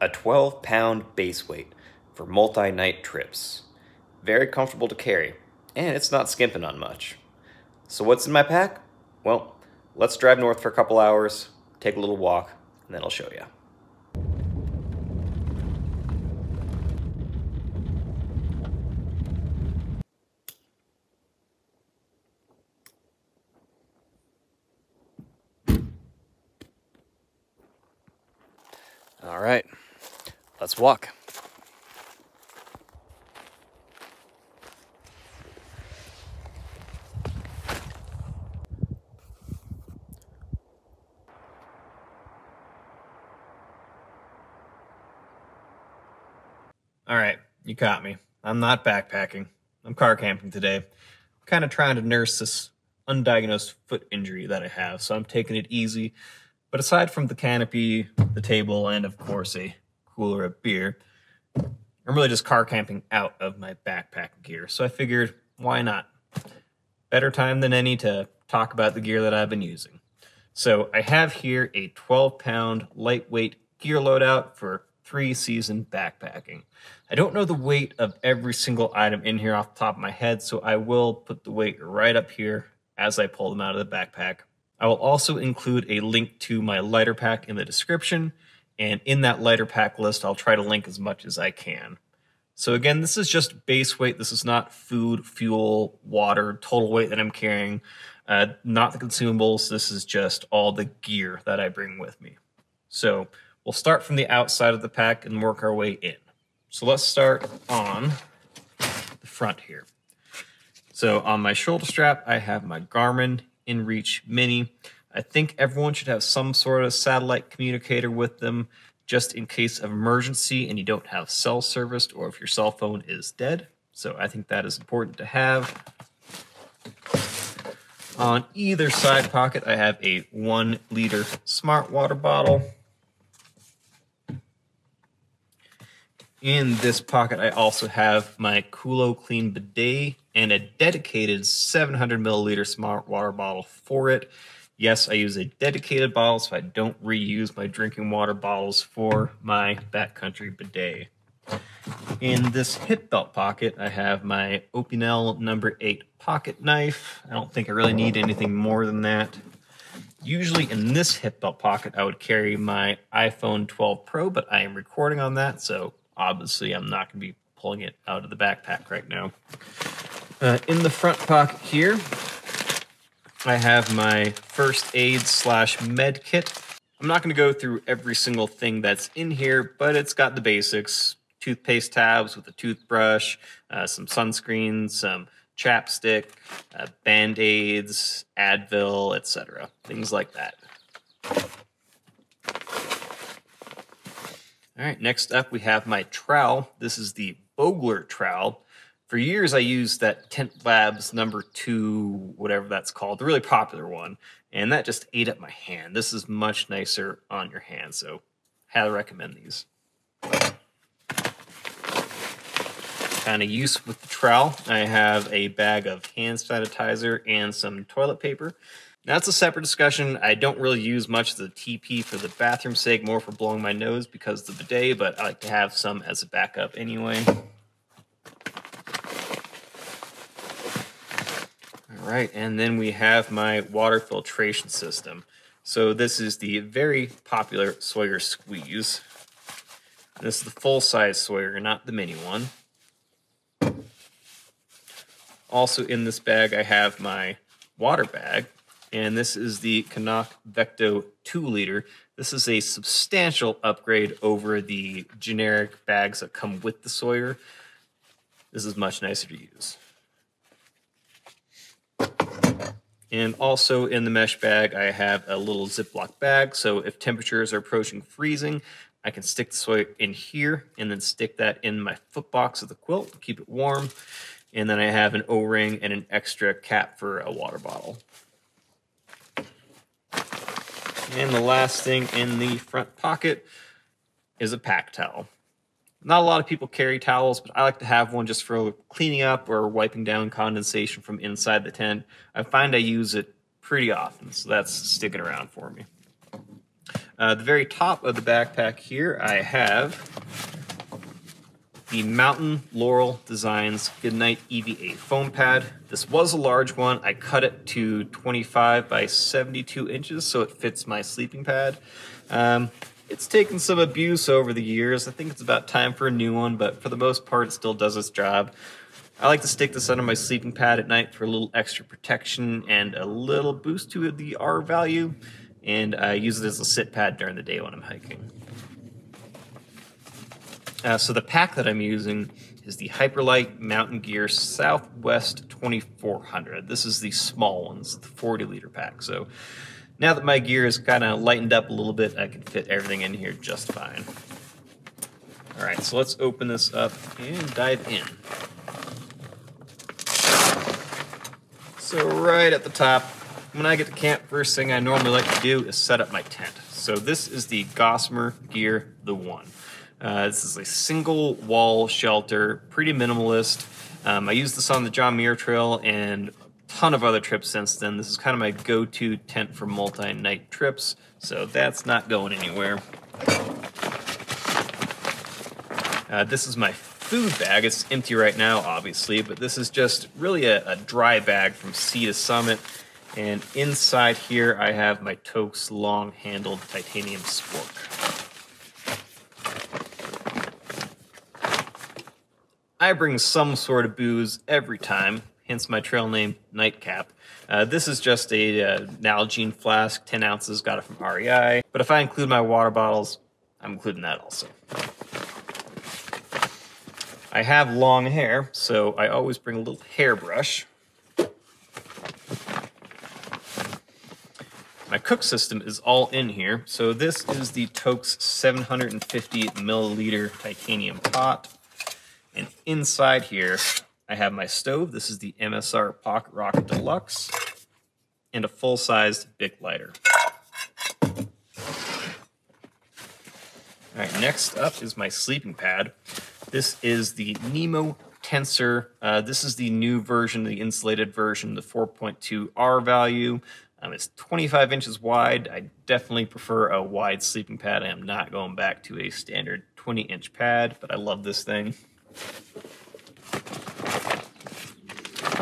a 12 pound base weight for multi night trips. Very comfortable to carry, and it's not skimping on much. So, what's in my pack? Well, let's drive north for a couple hours, take a little walk, and then I'll show you. All right, walk. All right, you caught me. I'm not backpacking. I'm car camping today. I'm kind of trying to nurse this undiagnosed foot injury that I have, so I'm taking it easy but aside from the canopy, the table, and of course a cooler of beer, I'm really just car camping out of my backpack gear. So I figured, why not? Better time than any to talk about the gear that I've been using. So I have here a 12 pound lightweight gear loadout for three season backpacking. I don't know the weight of every single item in here off the top of my head, so I will put the weight right up here as I pull them out of the backpack. I will also include a link to my lighter pack in the description. And in that lighter pack list, I'll try to link as much as I can. So again, this is just base weight. This is not food, fuel, water, total weight that I'm carrying. Uh, not the consumables. This is just all the gear that I bring with me. So we'll start from the outside of the pack and work our way in. So let's start on the front here. So on my shoulder strap, I have my Garmin InReach Mini. I think everyone should have some sort of satellite communicator with them just in case of emergency and you don't have cell service or if your cell phone is dead. So I think that is important to have. On either side pocket, I have a one liter smart water bottle. In this pocket, I also have my CuloClean bidet and a dedicated 700 milliliter smart water bottle for it. Yes, I use a dedicated bottle so I don't reuse my drinking water bottles for my backcountry bidet. In this hip belt pocket, I have my Opinel number 8 pocket knife. I don't think I really need anything more than that. Usually in this hip belt pocket, I would carry my iPhone 12 Pro, but I am recording on that, so obviously I'm not going to be pulling it out of the backpack right now. Uh, in the front pocket here, I have my first aid slash med kit. I'm not going to go through every single thing that's in here, but it's got the basics. Toothpaste tabs with a toothbrush, uh, some sunscreen, some chapstick, uh, band-aids, Advil, etc. Things like that. All right, next up we have my trowel. This is the Bogler trowel. For years, I used that Tent Labs number two, whatever that's called, the really popular one, and that just ate up my hand. This is much nicer on your hand, so highly recommend these. Kind of use with the trowel. I have a bag of hand sanitizer and some toilet paper. Now, that's a separate discussion. I don't really use much of the TP for the bathroom sake, more for blowing my nose because of the bidet, but I like to have some as a backup anyway. All right, and then we have my water filtration system. So this is the very popular Sawyer Squeeze. This is the full-size Sawyer, not the mini one. Also in this bag, I have my water bag, and this is the CNOC Vecto 2 liter. This is a substantial upgrade over the generic bags that come with the Sawyer. This is much nicer to use. And also in the mesh bag, I have a little Ziploc bag. So if temperatures are approaching freezing, I can stick the Sawyer in here and then stick that in my foot box of the quilt to keep it warm. And then I have an O-ring and an extra cap for a water bottle. And the last thing in the front pocket is a pack towel. Not a lot of people carry towels, but I like to have one just for cleaning up or wiping down condensation from inside the tent. I find I use it pretty often, so that's sticking around for me. Uh, the very top of the backpack here, I have the Mountain Laurel Designs Goodnight EVA foam pad. This was a large one. I cut it to 25 by 72 inches so it fits my sleeping pad. Um, it's taken some abuse over the years. I think it's about time for a new one, but for the most part, it still does its job. I like to stick this under my sleeping pad at night for a little extra protection and a little boost to the R value, and I use it as a sit pad during the day when I'm hiking. Uh, so the pack that I'm using is the Hyperlite Mountain Gear Southwest 2400. This is the small ones, the 40 liter pack. So now that my gear is kind of lightened up a little bit, I can fit everything in here just fine. All right, so let's open this up and dive in. So right at the top, when I get to camp, first thing I normally like to do is set up my tent. So this is the Gossamer Gear The One. Uh, this is a single wall shelter, pretty minimalist. Um, I used this on the John Muir Trail and ton of other trips since then. This is kind of my go-to tent for multi-night trips, so that's not going anywhere. Uh, this is my food bag. It's empty right now, obviously, but this is just really a, a dry bag from sea to summit. And inside here, I have my Toaks long-handled titanium spork. I bring some sort of booze every time, hence my trail name Nightcap. Uh, this is just a uh, Nalgene flask, 10 ounces, got it from REI. But if I include my water bottles, I'm including that also. I have long hair, so I always bring a little hairbrush. My cook system is all in here. So this is the Toaks 750 milliliter titanium pot. And inside here, I have my stove. This is the MSR Pocket Rocket Deluxe and a full-sized Bic lighter. All right, next up is my sleeping pad. This is the Nemo Tensor. Uh, this is the new version, the insulated version, the 4.2 R value. Um, it's 25 inches wide. I definitely prefer a wide sleeping pad. I am not going back to a standard 20 inch pad, but I love this thing.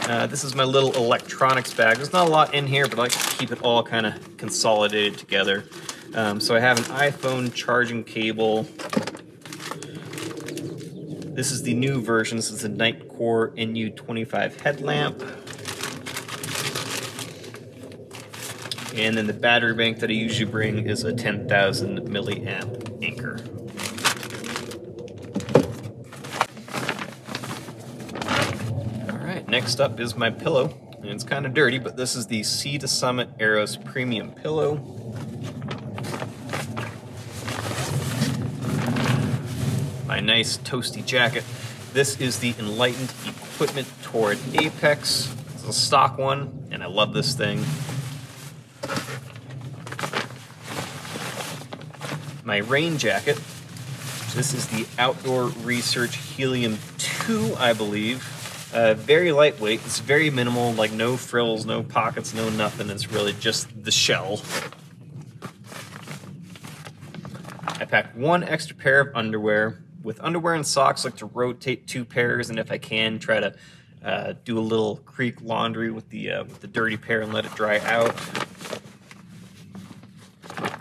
Uh, this is my little electronics bag. There's not a lot in here, but I like to keep it all kind of consolidated together. Um, so I have an iPhone charging cable. This is the new version. This is the Nitecore NU25 headlamp. And then the battery bank that I usually bring is a 10,000 milliamp Anker. Next up is my pillow. And it's kind of dirty, but this is the Sea to Summit Aeros Premium Pillow. My nice toasty jacket. This is the Enlightened Equipment Torrid Apex. It's a stock one, and I love this thing. My rain jacket. This is the Outdoor Research Helium 2, I believe. Uh, very lightweight. It's very minimal, like no frills, no pockets, no nothing. It's really just the shell. I packed one extra pair of underwear. With underwear and socks, I like to rotate two pairs, and if I can, try to uh, do a little creek laundry with the uh, with the dirty pair and let it dry out.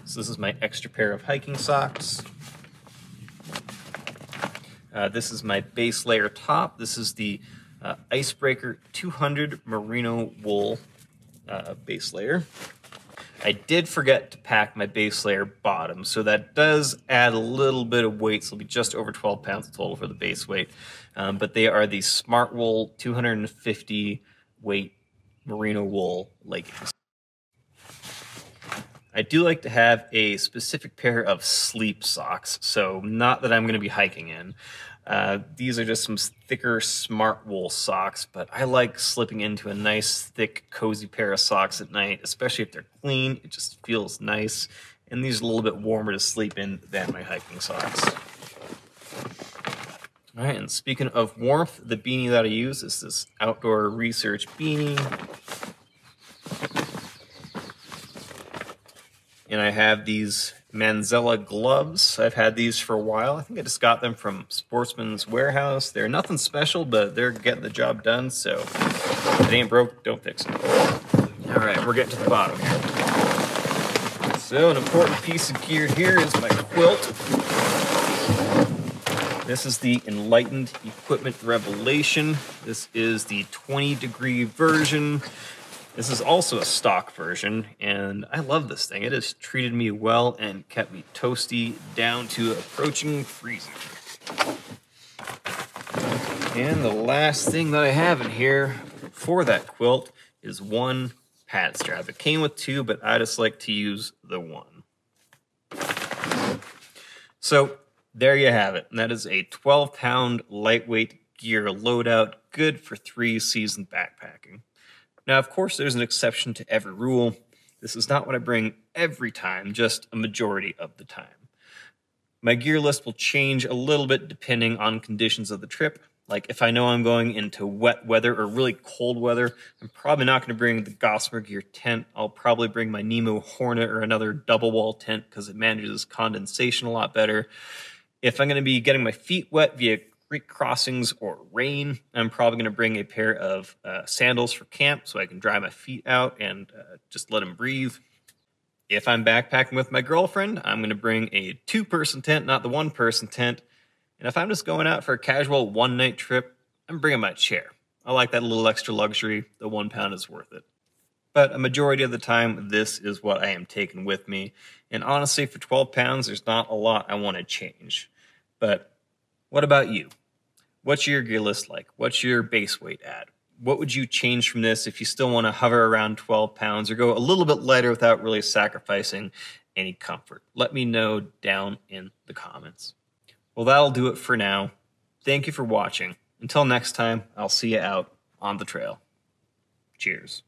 So this is my extra pair of hiking socks. Uh, this is my base layer top. This is the uh, Icebreaker 200 merino wool uh, base layer. I did forget to pack my base layer bottom, so that does add a little bit of weight. So it'll be just over 12 pounds total for the base weight. Um, but they are the Smartwool 250 weight merino wool leggings. I do like to have a specific pair of sleep socks, so not that I'm going to be hiking in. Uh, these are just some thicker Smartwool socks, but I like slipping into a nice, thick, cozy pair of socks at night, especially if they're clean. It just feels nice. And these are a little bit warmer to sleep in than my hiking socks. All right, and speaking of warmth, the beanie that I use is this Outdoor Research beanie. And I have these Manzella gloves. I've had these for a while. I think I just got them from Sportsman's Warehouse. They're nothing special, but they're getting the job done, so if it ain't broke, don't fix it. All right, we're getting to the bottom here. So an important piece of gear here is my quilt. This is the Enlightened Equipment Revelation. This is the 20 degree version. This is also a stock version, and I love this thing. It has treated me well and kept me toasty down to approaching freezing. And the last thing that I have in here for that quilt is one pad strap. It came with two, but I just like to use the one. So there you have it. And that is a 12 pound lightweight gear loadout, good for three season backpacking. Now, of course, there's an exception to every rule. This is not what I bring every time, just a majority of the time. My gear list will change a little bit depending on conditions of the trip. Like if I know I'm going into wet weather or really cold weather, I'm probably not going to bring the Gossamer Gear tent. I'll probably bring my Nemo Hornet or another double wall tent because it manages condensation a lot better. If I'm going to be getting my feet wet via creek crossings or rain. I'm probably going to bring a pair of uh, sandals for camp so I can dry my feet out and uh, just let them breathe. If I'm backpacking with my girlfriend, I'm going to bring a two person tent, not the one person tent. And if I'm just going out for a casual one night trip, I'm bringing my chair. I like that little extra luxury. The one pound is worth it. But a majority of the time, this is what I am taking with me. And honestly, for 12 pounds, there's not a lot I want to change. But what about you? What's your gear list like? What's your base weight at? What would you change from this if you still want to hover around 12 pounds or go a little bit lighter without really sacrificing any comfort? Let me know down in the comments. Well, that'll do it for now. Thank you for watching. Until next time, I'll see you out on the trail. Cheers.